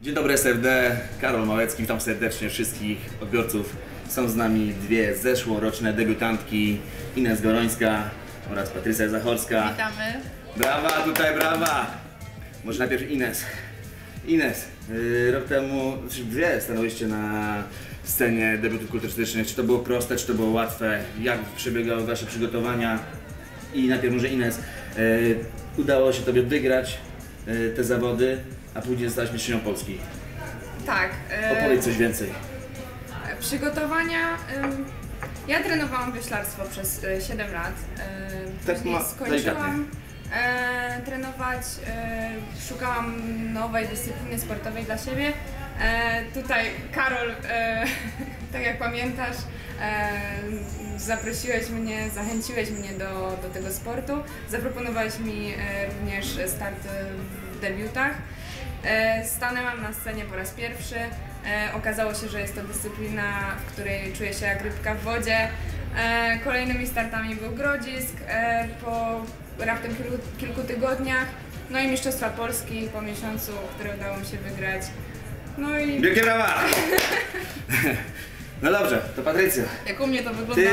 Dzień dobry SFD, Karol Małecki, witam serdecznie wszystkich odbiorców. Są z nami dwie zeszłoroczne debiutantki, Ines Gorońska oraz Patrycja Zachorska. Witamy. Brawa, tutaj brawa! Może najpierw Ines. Ines, yy, rok temu, dwie stanęłyście na scenie debiutów kulturystycznych. Czy to było proste, czy to było łatwe? Jak przebiegały wasze przygotowania? I najpierw może Ines, yy, udało się tobie wygrać te zawody, a później zostałaś mistrzynią Polski. Tak. e, Opowiedz coś więcej. Przygotowania. ym, ja trenowałam wyślarstwo przez e, 7 lat. e, Tak ma- skończyłam e, trenować, e, szukałam nowej dyscypliny sportowej dla siebie. E, tutaj Karol, e, tak jak pamiętasz, zaprosiłeś mnie, zachęciłeś mnie do, do tego sportu. Zaproponowałeś mi e, również start w debiutach. E, Stanęłam na scenie po raz pierwszy. E, Okazało się, że jest to dyscyplina, w której czuję się jak rybka w wodzie. Kolejnymi startami był Grodzisk po raptem kilku, kilku tygodniach. No i Mistrzostwa Polski po miesiącu, które udało mi się wygrać. No i Wielkie brawa! No dobrze, to Patrycja. Jak u mnie to wyglądało?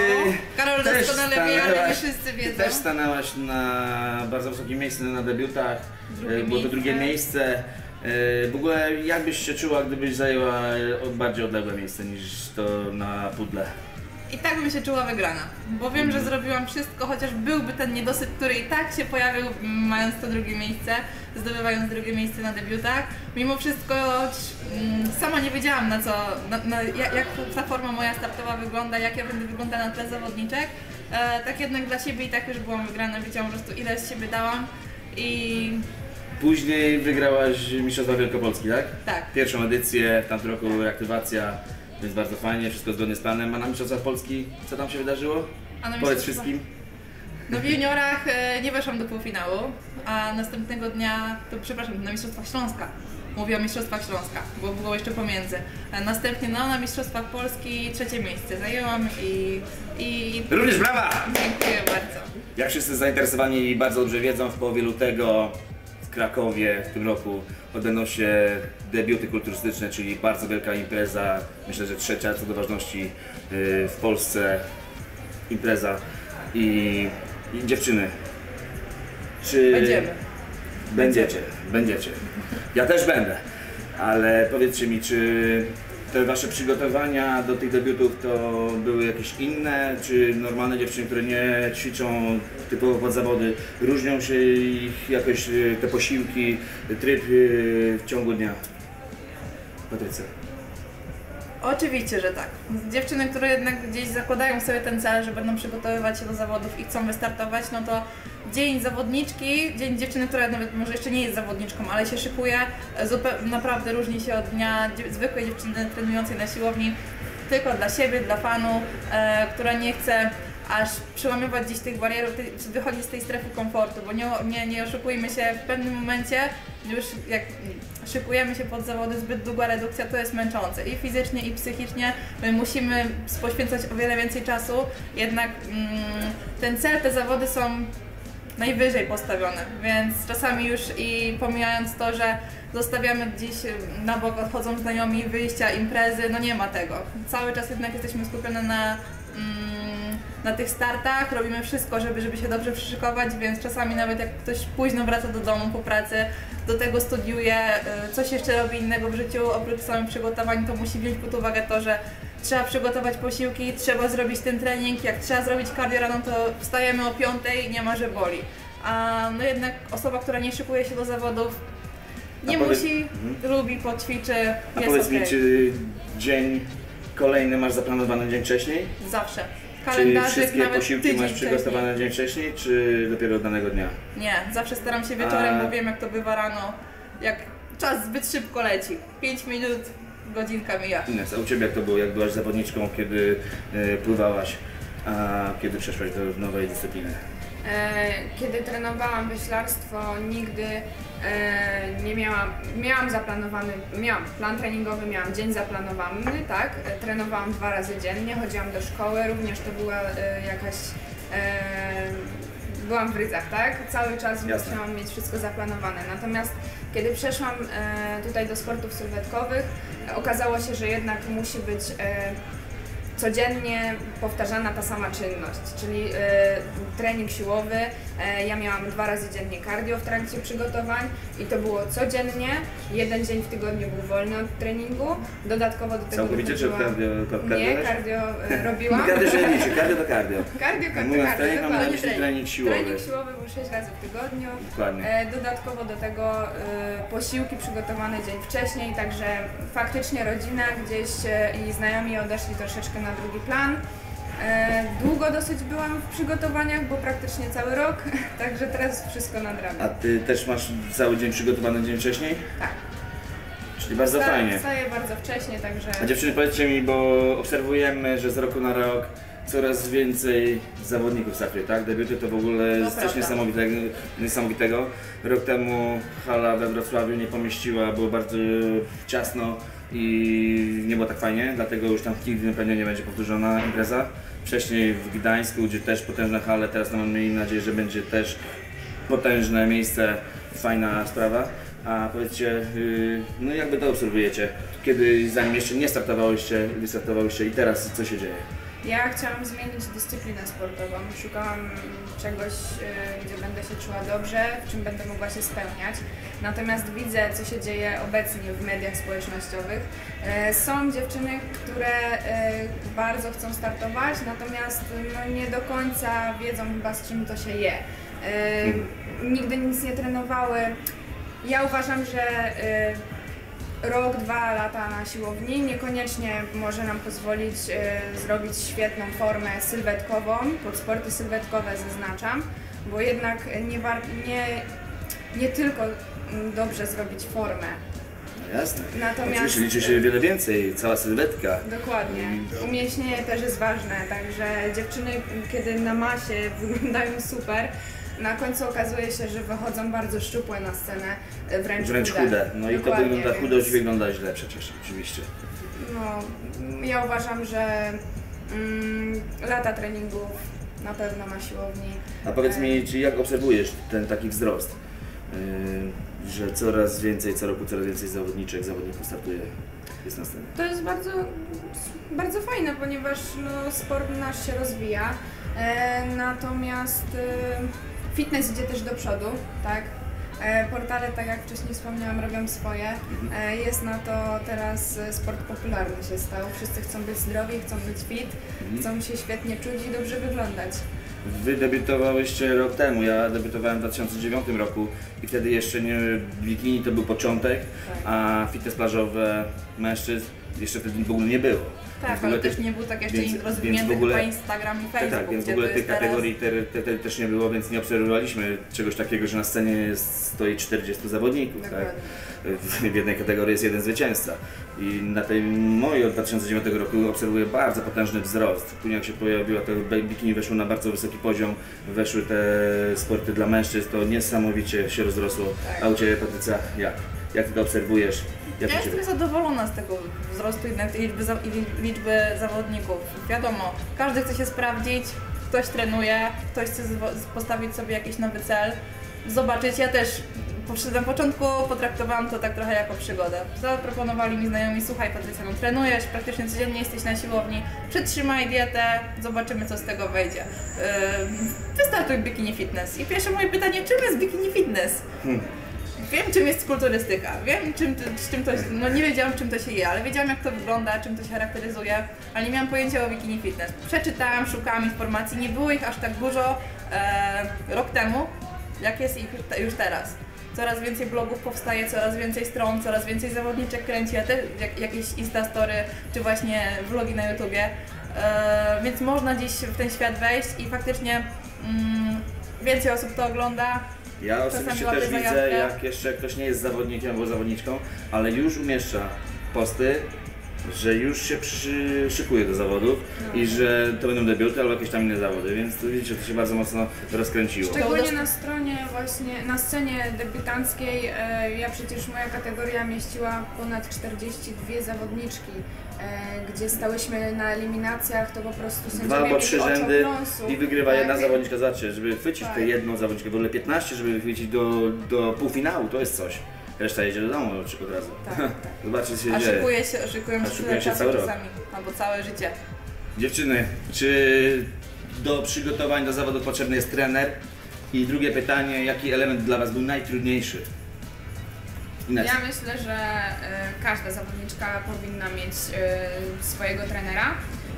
Karol też doskonale wie, ale nie wszyscy Ty wiedzą. też stanęłaś na bardzo wysokim miejscu na debiutach. Drugie E, Było to drugie miejsce. E, W ogóle jak byś się czuła, gdybyś zajęła bardziej odległe miejsce niż to na pudle? I tak bym się czuła wygrana, bo wiem, że zrobiłam wszystko, chociaż byłby ten niedosyt, który i tak się pojawił, mając to drugie miejsce, zdobywając drugie miejsce na debiutach. Mimo wszystko mm, sama nie wiedziałam na co, na, na, jak, jak ta forma moja startowa wygląda, jak ja będę wyglądała na tle zawodniczek. E, tak jednak dla siebie i tak już byłam wygrana, wiedziałam po prostu ile z siebie dałam i Później wygrałaś Mistrzostwa Wielkopolski, tak? tak. Pierwszą edycję, w tamtym roku reaktywacja, więc bardzo fajnie, wszystko zgodnie z planem. A na Mistrzostwach Polski, co tam się wydarzyło? A na Powiedz wszystkim. No w juniorach e, nie weszłam do półfinału, a następnego dnia, to przepraszam, na Mistrzostwach Śląska. Mówię o Mistrzostwach Śląska, bo było jeszcze pomiędzy. A następnie no, na Mistrzostwach Polski trzecie miejsce zajęłam i, i Również brawa! dziękuję bardzo. Jak wszyscy zainteresowani bardzo dobrze wiedzą, w połowie lutego Krakowie w tym roku odbędą się debiuty kulturystyczne, czyli bardzo wielka impreza, myślę, że trzecia co do ważności yy, w Polsce impreza i, i dziewczyny. Czy Będziemy. Będziecie, będziecie. Ja też będę, ale powiedzcie mi, czy te wasze przygotowania do tych debiutów to były jakieś inne, czy normalne dziewczyny, które nie ćwiczą typowo pod zawody, różnią się ich jakoś y, te posiłki, tryb y, w ciągu dnia? Patrycja. Oczywiście, że tak. Dziewczyny, które jednak gdzieś zakładają sobie ten cel, że będą przygotowywać się do zawodów i chcą wystartować, no to dzień zawodniczki, dzień dziewczyny, która nawet może jeszcze nie jest zawodniczką, ale się szykuje, naprawdę różni się od dnia zwykłej dziewczyny trenującej na siłowni tylko dla siebie, dla fanu, e, która nie chce aż przełamywać gdzieś tych barierów, wychodzić z tej strefy komfortu, bo nie, nie, nie oszukujmy się, w pewnym momencie już jak szykujemy się pod zawody, zbyt długa redukcja to jest męczące. I fizycznie i psychicznie, my musimy poświęcać o wiele więcej czasu, jednak mm, ten cel, te zawody są najwyżej postawione, więc czasami już i pomijając to, że zostawiamy gdzieś na bok, odchodzą znajomi, wyjścia, imprezy, no nie ma tego. Cały czas jednak jesteśmy skupione na, mm, na tych startach, robimy wszystko, żeby, żeby się dobrze przyszykować, więc czasami nawet jak ktoś późno wraca do domu po pracy, do tego studiuje, y, coś jeszcze robi innego w życiu, oprócz samych przygotowań, to musi wziąć pod uwagę to, że trzeba przygotować posiłki, trzeba zrobić ten trening, jak trzeba zrobić cardio rano, to wstajemy o 5 i nie ma, że boli. A no jednak osoba, która nie szykuje się do zawodów, nie A powiedz- musi, Mhm. lubi, poćwiczy, A jest powiedz okej. mi, czy dzień kolejny masz zaplanowany dzień wcześniej? Zawsze. Kalendarzyk wszystkie nawet posiłki tydzień masz przygotowane dzień wcześniej, czy dopiero danego dnia? Nie, zawsze staram się wieczorem, A- bo wiem jak to bywa rano. Jak czas zbyt szybko leci. 5 minut, godzinka mija. Ines, a u Ciebie jak to było, jak byłaś zawodniczką, kiedy e, pływałaś, a kiedy przeszłaś do nowej dyscypliny? E, Kiedy trenowałam wyślarstwo, nigdy e, nie miałam, miałam zaplanowany, miałam plan treningowy, miałam dzień zaplanowany, tak, E, trenowałam dwa razy dziennie, chodziłam do szkoły, również to była jakaś byłam w rydzach, tak? Cały czas Jasne. musiałam mieć wszystko zaplanowane. Natomiast kiedy przeszłam tutaj do sportów sylwetkowych, okazało się, że jednak musi być codziennie powtarzana ta sama czynność, czyli e, trening siłowy. E, ja miałam dwa razy dziennie cardio w trakcie przygotowań i to było codziennie. Jeden dzień w tygodniu był wolny od treningu. Dodatkowo do tego Całkowicie czy cardio? cardio Nie, cardio e, robiłam. Cardio się liczy, cardio to cardio. Cardio, cardio, cardio, trening, mam na myśli trening siłowy. Trening siłowy był 6 razy w tygodniu. Dokładnie. E, Dodatkowo do tego posiłki przygotowane dzień wcześniej, także faktycznie rodzina gdzieś i znajomi odeszli troszeczkę na drugi plan. E, Długo dosyć byłam w przygotowaniach, bo praktycznie cały rok, także teraz wszystko A nadrabiam. ty też masz cały dzień przygotowany dzień wcześniej? Tak. Czyli bardzo Wsta- fajnie. Wstaję bardzo wcześnie, także A dziewczyny powiedzcie mi, bo obserwujemy, że z roku na rok coraz więcej zawodników startuje, tak? Debiuty to w ogóle jest coś niesamowitego, niesamowitego. Rok temu hala we Wrocławiu nie pomieściła, było bardzo ciasno i nie było tak fajnie, dlatego już tam nigdy pewnie nie będzie powtórzona impreza. Wcześniej w Gdańsku, gdzie też potężne hale, teraz no mamy nadzieję, że będzie też potężne miejsce, fajna sprawa. A powiedzcie, yy, no jakby to obserwujecie, kiedy zanim jeszcze nie startowałyście, wystartowałyście i teraz co się dzieje? Ja chciałam zmienić dyscyplinę sportową. Szukałam czegoś, e, gdzie będę się czuła dobrze, w czym będę mogła się spełniać. Natomiast widzę, co się dzieje obecnie w mediach społecznościowych. E, Są dziewczyny, które e, bardzo chcą startować, natomiast no, nie do końca wiedzą chyba z czym to się je. Nigdy nic nie trenowały. Ja uważam, że rok, dwa lata na siłowni niekoniecznie może nam pozwolić e, zrobić świetną formę sylwetkową, pod sporty sylwetkowe zaznaczam, bo jednak nie, nie, nie tylko mm, dobrze zrobić formę. No jasne. Natomiast- Oczywiście liczy się wiele więcej, cała sylwetka. Dokładnie. Umieśnienie też jest ważne, także dziewczyny, kiedy na masie wyglądają super, na końcu okazuje się, że wychodzą bardzo szczupłe na scenę, e, wręcz, Wręcz chude. No i to Dokładnie, wygląda, więc- chudość wygląda źle przecież, oczywiście. No, ja uważam, że mm, lata treningów na pewno na siłowni. A powiedz E, mi, czy jak obserwujesz ten taki wzrost? Yy, że coraz więcej, co roku coraz więcej zawodniczek, zawodników startuje, jest na scenie. To jest bardzo, bardzo fajne, ponieważ no, sport nasz się rozwija. E, natomiast e, fitness idzie też do przodu, tak? E, portale, tak jak wcześniej wspomniałam, robią swoje. E, jest na to teraz e, sport popularny się stał. Wszyscy chcą być zdrowi, chcą być fit, chcą się świetnie czuć i dobrze wyglądać. Wy debiutowałyście rok temu, ja debiutowałem w 2009 roku i wtedy jeszcze nie bikini to był początek, Tak. a fitness plażowe mężczyzn jeszcze wtedy w ogóle nie było. Tak, Więc ale też nie był tak jeszcze więc- więc, więc rozwinięty w ogóle- Instagram i Tak, Facebook, tak, więc w ogóle tych jest teraz- kategorii te, te, te też nie było, więc nie obserwowaliśmy czegoś takiego, że na scenie stoi 40 zawodników, tak? W, w jednej kategorii jest jeden zwycięzca. I na tej mojej od 2009 roku obserwuję bardzo potężny wzrost. Później jak się pojawiła to bikini weszło na bardzo wysoki poziom, weszły te sporty dla mężczyzn, to niesamowicie się rozrosło. Tak. A u Ciebie Patrycja, jak? Jak Ty to obserwujesz? Jak Ja jestem zadowolona z tego wzrostu liczby, za, liczby zawodników. Wiadomo, każdy chce się sprawdzić, ktoś trenuje, ktoś chce postawić sobie jakiś nowy cel, zobaczyć. Ja też na początku potraktowałam to tak trochę jako przygodę. Zaproponowali mi znajomi, słuchaj Patrycja, no trenujesz, praktycznie codziennie jesteś na siłowni, przytrzymaj dietę, zobaczymy co z tego wyjdzie. Yy, wystartuj bikini fitness. I pierwsze moje pytanie, czym jest bikini fitness? Wiem, czym jest kulturystyka, wiem, czym, czym to, no nie wiedziałam, czym to się je, ale wiedziałam, jak to wygląda, czym to się charakteryzuje, ale nie miałam pojęcia o bikini fitness. Przeczytałam, szukałam informacji, nie było ich aż tak dużo e, rok temu, jak jest ich już teraz. Coraz więcej blogów powstaje, coraz więcej stron, coraz więcej zawodniczek kręci, ja też jak, jakieś instastory, czy właśnie vlogi na YouTubie, e, więc można gdzieś w ten świat wejść i faktycznie mm, więcej osób to ogląda, Ja osobiście też widzę, jak jeszcze ktoś nie jest zawodnikiem albo zawodniczką, ale już umieszcza posty że już się przy, szykuje do zawodów i że to będą debiuty albo jakieś tam inne zawody, więc to widzicie, to się bardzo mocno rozkręciło. Szczególnie na stronie właśnie, na scenie debiutanckiej, e, ja przecież moja kategoria mieściła ponad 42 zawodniczki, e, gdzie stałyśmy na eliminacjach, to po prostu Dwa sędziowie albo mieli trzy rzędy i wygrywa Tak, jedna zawodniczka. Zobaczcie, żeby chwycić Tak. tę jedną zawodniczkę, w ogóle 15, żeby chwycić do, do półfinału, to jest coś. Reszta jedzie do domu od razu. Tak, tak. Zobaczcie, co się dzieje. szykuje się, szykują się szykuje się cały rok. czasami, albo całe życie. Dziewczyny, czy do przygotowań do zawodu potrzebny jest trener? I drugie pytanie, jaki element dla Was był najtrudniejszy? Ines. Ja myślę, że e, każda zawodniczka powinna mieć e, swojego trenera,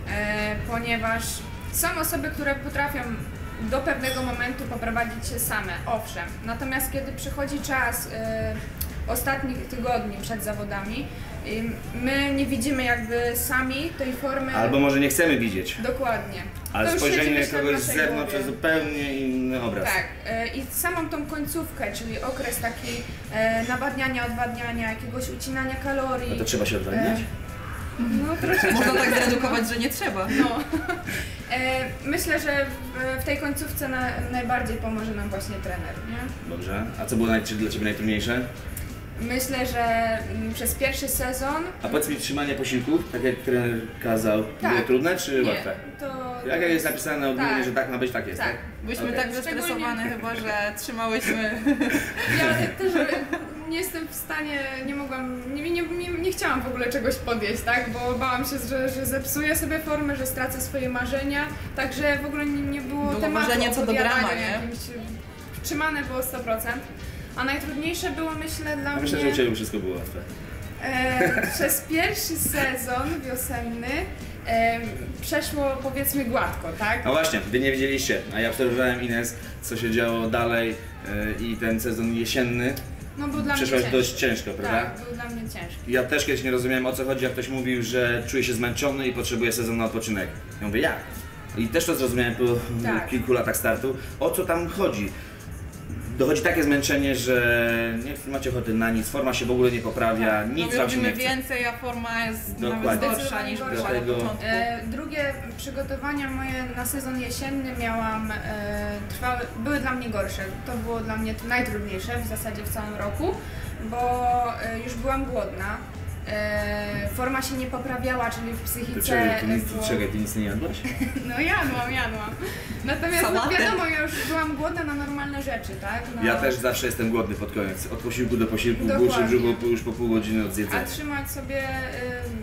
e, ponieważ są osoby, które potrafią do pewnego momentu poprowadzić się same, owszem. Natomiast kiedy przychodzi czas ostatnich tygodni przed zawodami, my nie widzimy jakby sami tej formy. Albo może nie chcemy widzieć, Dokładnie. To ale już spojrzenie kogoś z zewnątrz to zupełnie inny obraz. Tak, e, i samą tą końcówkę, czyli okres taki e, nawadniania, odwadniania, jakiegoś ucinania kalorii. No to trzeba się odwadniać? No troszeczkę. Można tak zredukować, że nie trzeba. No. E, myślę, że w, tej końcówce na, najbardziej pomoże nam właśnie trener, nie? Dobrze. A co było dla Ciebie najtrudniejsze? Myślę, że mm, przez pierwszy sezon A powiedz mi, trzymanie posiłków, tak jak trener kazał, Tak. było trudne czy nie, łatwe? to Jak jest napisane na odmianie, Tak. że tak ma być, tak jest, tak? tak. Byliśmy Okej. tak zestresowane chyba, że trzymałyśmy Ja też nie jestem w stanie, nie mogłam, nie, nie, nie, nie chciałam w ogóle czegoś podjeść, tak? Bo bałam się, że, że zepsuję sobie formę, że stracę swoje marzenia, także w ogóle nie, nie było, Było tematu marzenie co do grama, nie? jakimś, Trzymane było 100%. A najtrudniejsze było myślę dla A myślę, że mnie u Ciebie wszystko było łatwe. e, przez pierwszy sezon wiosenny e, przeszło powiedzmy gładko, tak? No właśnie, Wy nie wiedzieliście, a ja obserwowałem Ines, co się działo dalej yy, i ten sezon jesienny No był dla mnie przeszłaś ciężki. dość ciężko, prawda? Tak, był dla mnie ciężki. Ja też kiedyś nie rozumiałem o co chodzi, jak ktoś mówił, że czuje się zmęczony i potrzebuje sezonu na odpoczynek. Ja mówię, jak? I też to zrozumiałem po Tak. kilku latach startu. O co tam chodzi? Dochodzi takie zmęczenie, że nie macie ochoty na nic, forma się w ogóle nie poprawia, No nic my wam się robimy nie chce. więcej, a forma jest Dokładnie. nawet gorsza niż była na początku. E, drugie przygotowania moje na sezon jesienny miałam, e, trwały, były dla mnie gorsze. To było dla mnie najtrudniejsze w zasadzie w całym roku, bo e, już byłam głodna. E, forma się nie poprawiała, czyli w psychice czekaj, ty nic, było... czekaj, ty nic nie jadłaś? No jadłam, jadłam. Natomiast no, wiadomo, ja już byłam głodna na normalne rzeczy, tak? No, Ja też zawsze jestem głodny pod koniec. Od posiłku do posiłku, Dokładnie. już po pół godziny od A zjedzenia. trzymać sobie y,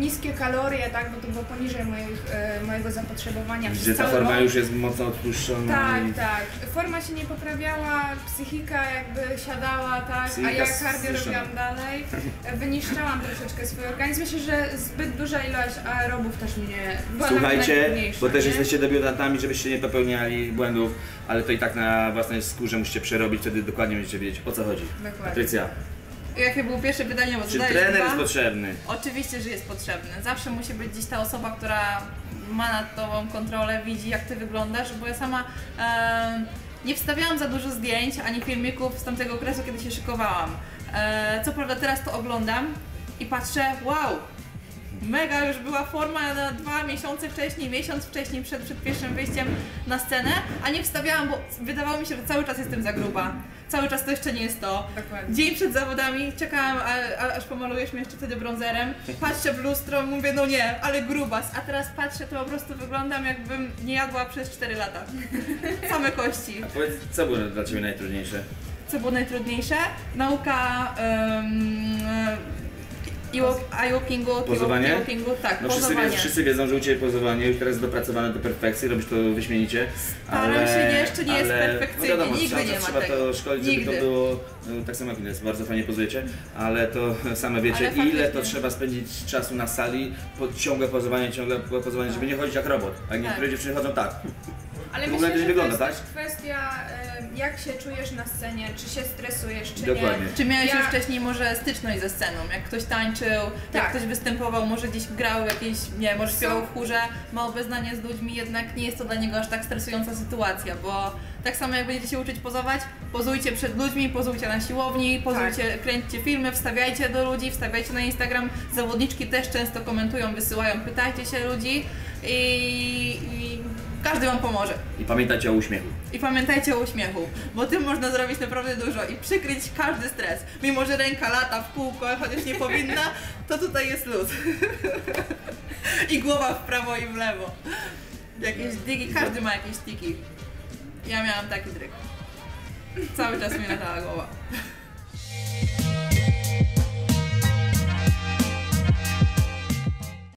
niskie kalorie, tak? Bo to było poniżej moich, y, mojego zapotrzebowania Gdzie ta forma rok. już jest mocno odpuszczona Tak, i tak. Forma się nie poprawiała, psychika jakby siadała, tak, Psychika a ja cardio robiłam dalej. Wyniszczałam troszeczkę swój organizm. Myślę, że zbyt duża ilość aerobów też mnie była Słuchajcie, bo też nie? jesteście debiutantami, żebyście nie popełniali błędów, ale to i tak na własnej skórze musicie przerobić, wtedy dokładnie będziecie wiedzieć o co chodzi. Dokładnie. Patrycja, Jakie było pierwsze pytanie? Bo czy trener dwa. jest potrzebny? Oczywiście, że jest potrzebny. Zawsze musi być gdzieś ta osoba, która ma nad tobą kontrolę, widzi jak ty wyglądasz, bo ja sama em, nie wstawiałam za dużo zdjęć ani filmików z tamtego okresu, kiedy się szykowałam. E, co prawda teraz to oglądam i patrzę, wow, mega już była forma na dwa miesiące wcześniej, miesiąc wcześniej przed, przed pierwszym wyjściem na scenę, a nie wstawiałam, bo wydawało mi się, że cały czas jestem za gruba. Cały czas to jeszcze nie jest to. Dokładnie. Dzień przed zawodami czekałam, a, a, aż pomalujesz mnie jeszcze wtedy brązerem. Patrzę w lustro, mówię, no nie, ale grubas. A teraz patrzę, to po prostu wyglądam jakbym nie jadła przez 4 lata. Same kości. A powiedz, co było dla Ciebie najtrudniejsze? Co było najtrudniejsze? Nauka um, eye-walkingu, Pozowanie? eye-walkingu, tak, No wszyscy, pozowanie. wszyscy wiedzą, że u Ciebie pozowanie już teraz jest dopracowane do perfekcji, robisz to wyśmienicie. Staram się, jeszcze nie jest perfekcyjnie, no wiadomo, nigdy trzeba, nie ma trzeba tego. to szkolić, żeby Nigdy. to było no, tak samo jak Ines, bardzo fajnie pozujecie, ale to same wiecie, Ale faktycznie. ile to trzeba spędzić czasu na sali, po, ciągle pozowanie, ciągle pozowanie, żeby nie chodzić jak robot. A niektóre Tak. dziewczyny chodzą tak. Ale myślę, to nie że wygląda, to jest tak? też kwestia, e, jak się czujesz na scenie, czy się stresujesz, czy Dokładnie. nie. Czy miałeś Ja- już wcześniej może styczność ze sceną? Jak ktoś tańczył, jak Tak. ktoś występował, może gdzieś grał jakieś, nie może śpiewał w chórze, ma obeznanie z ludźmi, jednak nie jest to dla niego aż tak stresująca sytuacja, bo tak samo jak będziecie się uczyć pozować, pozujcie przed ludźmi, pozujcie na siłowni, pozujcie, Tak. kręćcie filmy, wstawiajcie do ludzi, wstawiajcie na Instagram. Zawodniczki też często komentują, wysyłają, pytajcie się ludzi i, i każdy Wam pomoże. I pamiętajcie o uśmiechu. I pamiętajcie o uśmiechu, bo tym można zrobić naprawdę dużo i przykryć każdy stres. Mimo, że ręka lata w kółko, chociaż nie powinna, to tutaj jest luz. I głowa w prawo i w lewo. Jakieś digi, każdy ma jakieś tiki. Ja miałam taki dryk. Cały czas mi latała głowa.